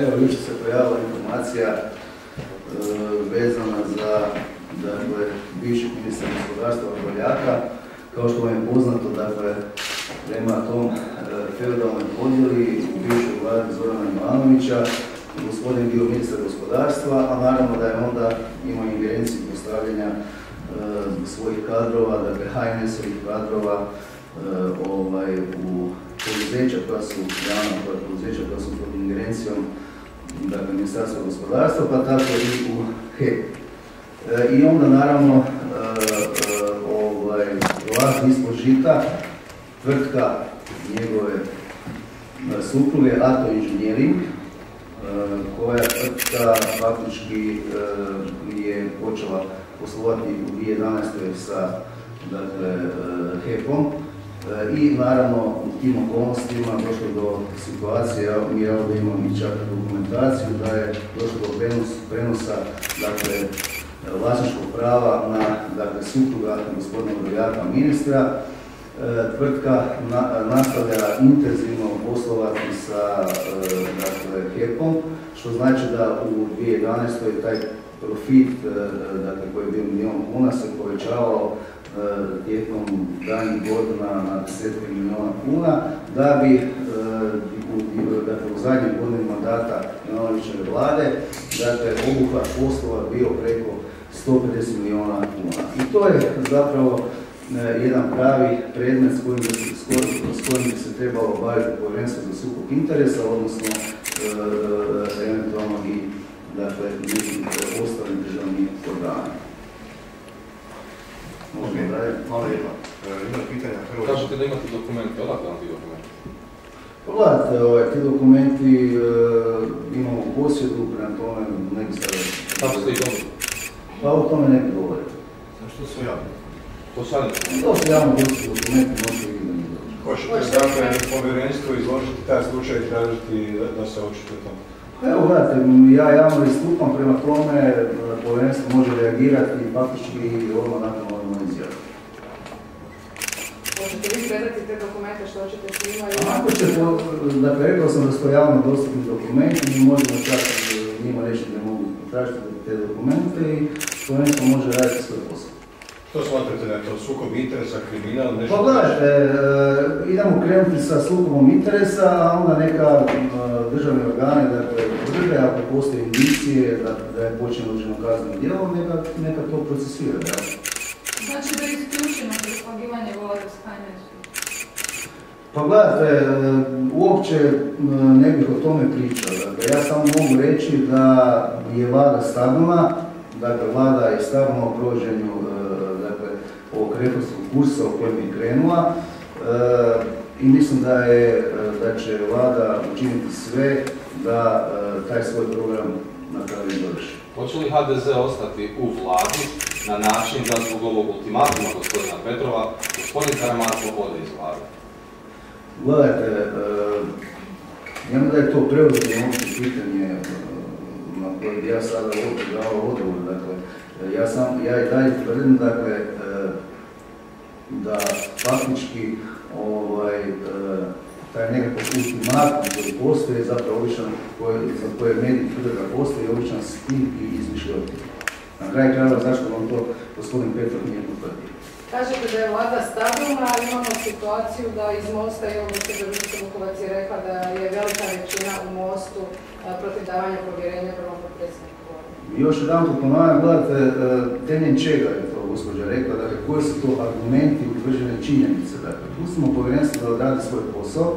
Evo, više se pojavila informacija e, vezana za dakle, bivšeg ministra gospodarstva Vrljaka. Kao što vam je poznato, dakle, prema tom e, feudalnoj podjeli u bivšoj vladi Zorana Milanovića, gospodin bio ministar gospodarstva, a naravno da je onda imao ingerenciju postavljanja e, svojih kadrova, dakle HNS-ovih kadrova ovaj, u poduzeća koja su javna poduzeća koja su pod ingerencijom dakle, Ministarstva gospodarstva, pa tako i u HEP. E, I onda naravno e, e, ovaj, vlast ispod žita, tvrtka njegove e, supruge Ato Engineering, e, koja tvrtka faktički je počela poslovati u 2011. sa dakle, HEP-om I naravno u tim okolnostima došlo do situacije, evo, mi ovdje imamo i čak dokumentaciju da je došlo do prenos- prenosa dakle, vlasničkog prava na dakle, supruga gospodina Vrljaka ministra. E, tvrtka na- nastavlja intenzivno poslovati sa e, dakle, HEP-om, što znači da u 2011. taj profit e, dakle, koji je bio milijun kuna se povećavao tijekom daljnjih godina na desetke milijuna kuna, da bi e, dakle, u zadnjoj godini mandata Milanovićeve vlade, dakle, obuhvat poslova bio preko 150 milijuna kuna. I to je zapravo e, jedan pravi predmet s kojim, bi se- trebalo baviti povjerenstvo za sukob interesa, odnosno e, e, eventualno i dakle, Dokumente, odakle vam ti dokumenti? Pogledajte, ovaj, ti dokumenti e, imamo u posjedu, prema tome ne bi sada... Kako ste ih dobili? Pa o tome ne bi govorio. Zašto su javni? To su javni dokumenti. To su javno dosti dokumenti, možete ih da mi dođe. Hoćete dakle povjerenstvo izložiti taj slučaj i tražiti da, da se očituje tamo? Evo, gledajte, ja javno istupam, prema tome e, povjerenstvo može reagirati i faktički odmah nakon izjavu. Možete vi predati te dokumente što ćete s njima i... Ako će, to- dakle, rekao sam da su to javno dostupni dokumenti, mi možemo čak njima reći da mogu tražiti te dokumente i povjerenstvo može raditi svoj posao. Što smatrate da je to sukob interesa, kriminal, nešto? Pa gledajte, e, idemo krenuti sa sukobom interesa, a onda neka e, državni organi, dakle, podrže, ako postoje indicije da, da je počinjeno određeno kazneno djelo, neka, neka to procesira. Znači da preslagivanje vlade s HNS-om. Pa gledajte, e, uopće e, ne bih o tome pričao. Dakle, ja samo mogu reći da je vlada stabilna, dakle, vlada je stabilna u provođenju e, dakle, ovog reformskog kursa u kojem je krenula i mislim da, je, da će vlada učiniti sve da taj svoj program na kraju. Hoće li HDZ ostati u vladi na način da zbog ovog ultimatuma gospodina Petrova gospodin Karamarko ode iz vlade? Gledajte, e, ja mislim da je to opće pitanje e, na koje bi ja sada dao odgovor. Dakle, e, ja, sam, ja i dalje tvrdim dakle, e, da faktički ovaj, e, taj nekakav ultimatum koji postoji zapravo običan, koji, za koje mediji tvrde da postoji običan stil i izmišljotina. Na kraju krajeva zašto vam to gospodin Petrov nije potvrdio? Kažete da je vlada stabilna, ali imamo situaciju da iz Mosta i ovo gospođa Ružica Vukovac je rekla da je velika većina u Mostu protiv davanja povjerenja prvom potpredsjedniku vlade. Još jedan put ponavljam, gledajte, e, temeljem čega je gospođa rekla, dakle, koji su to argumenti utvrđene činjenice, dakle, pustimo povjerenstvo da odradi svoj posao,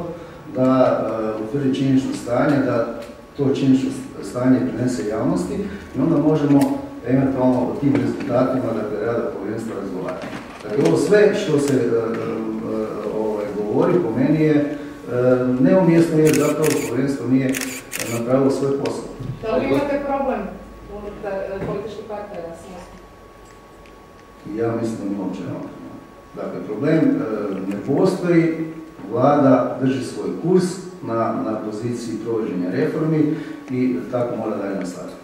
da e, utvrdi činjenično stanje, da to činjenično stanje prenese javnosti i onda možemo eventualno o tim rezultatima, dakle, rada povjerenstva razgovarati. Dakle, ovo sve što se e, e, ovaj, govori, po meni je e, neumjesno jer zapravo povjerenstvo nije napravilo svoj posao. Da li imate problem unutar političkih partnera Ja mislim da mi uopće. Dakle, problem e, ne postoji, vlada drži svoj kurs na, na poziciji provođenja reformi i tako mora dalje nastaviti.